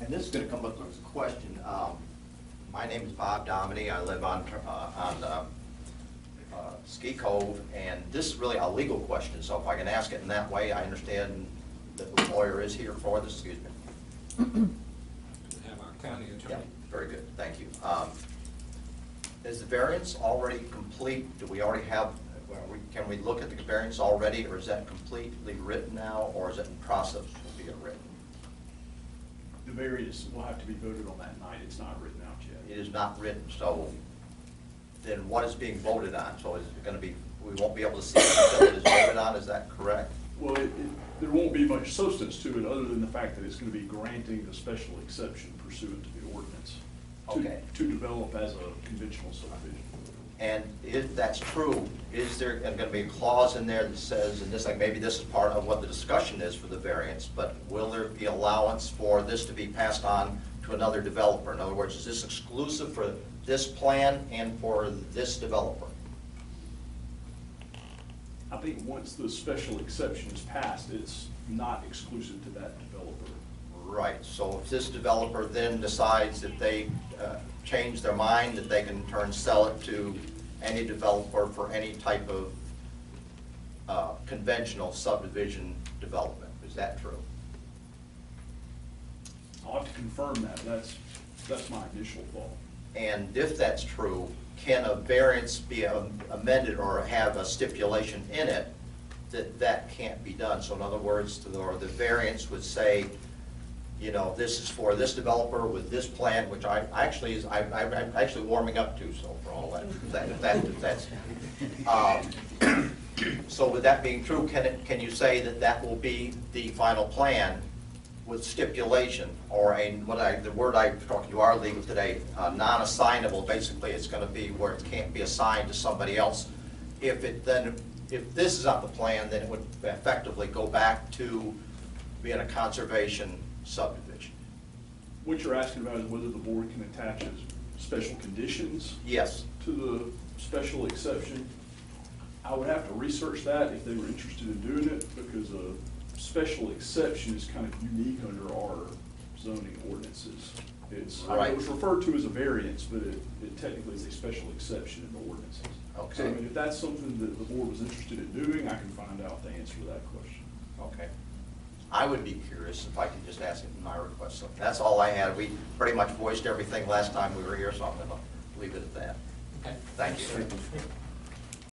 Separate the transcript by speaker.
Speaker 1: And this is gonna come up as a question. Um, My name is Bob Domine. I live on, uh, on um, uh, Ski Cove, and this is really a legal question, so if I can ask it in that way, I understand that the lawyer is here for this, excuse me.
Speaker 2: Have our county attorney.
Speaker 1: Yeah, very good, thank you. Um, Is the variance already complete? Do we already have, well, we- can we look at the variance already, or is that completely written now, or is it in process of being written?
Speaker 3: The variance will have to be voted on that night, it's not written out yet.
Speaker 1: It is not written, so then what is being voted on? So is it gonna be, we won't be able to see it until it is voted on, is that correct?
Speaker 3: Well, it, it, there won't be much substance to it, other than the fact that it's gonna be granting the special exception pursuant to the ordinance. to-
Speaker 1: Okay.
Speaker 3: To develop as a conventional subdivision.
Speaker 1: And if that's true, is there gonna be a clause in there that says, and this, like, maybe this is part of what the discussion is for the variance, but will there be allowance for this to be passed on to another developer? In other words, is this exclusive for this plan and for this developer?
Speaker 3: I think once the special exception is passed, it's not exclusive to that developer.
Speaker 1: Right, so if this developer then decides that they uh, change their mind, that they can in turn sell it to any developer for any type of uh, conventional subdivision development, is that true?
Speaker 3: I'll have to confirm that, that's, that's my initial thought.
Speaker 1: And if that's true, can a variance be amended or have a stipulation in it that that can't be done? So in other words, the- or the variance would say, you know, this is for this developer with this plan, which I, actually is, I, I'm actually warming up to, so for all that, that, that, that's. um, So with that being true, can it, can you say that that will be the final plan with stipulation, or a, what I, the word I talked to our legal today, uh, non-assignable, basically it's gonna be where it can't be assigned to somebody else. If it then, if this is not the plan, then it would effectively go back to being a conservation subdivision.
Speaker 3: What you're asking about is whether the board can attach as special conditions
Speaker 1: Yes,
Speaker 3: to the special exception. I would have to research that if they were interested in doing it, because a special exception is kind of unique under our zoning ordinances. It's, I mean,
Speaker 1: Right.
Speaker 3: it was referred to as a variance, but it, it technically is a special exception in the ordinances. So, I
Speaker 1: Okay.
Speaker 3: mean, if that's something that the board was interested in doing, I can find out the answer to that question.
Speaker 1: okay. I would be curious if I could just ask it in my request, so that's all I had. We pretty much voiced everything last time we were here, so I'm gonna leave it at that.
Speaker 2: Okay.
Speaker 1: Thank you.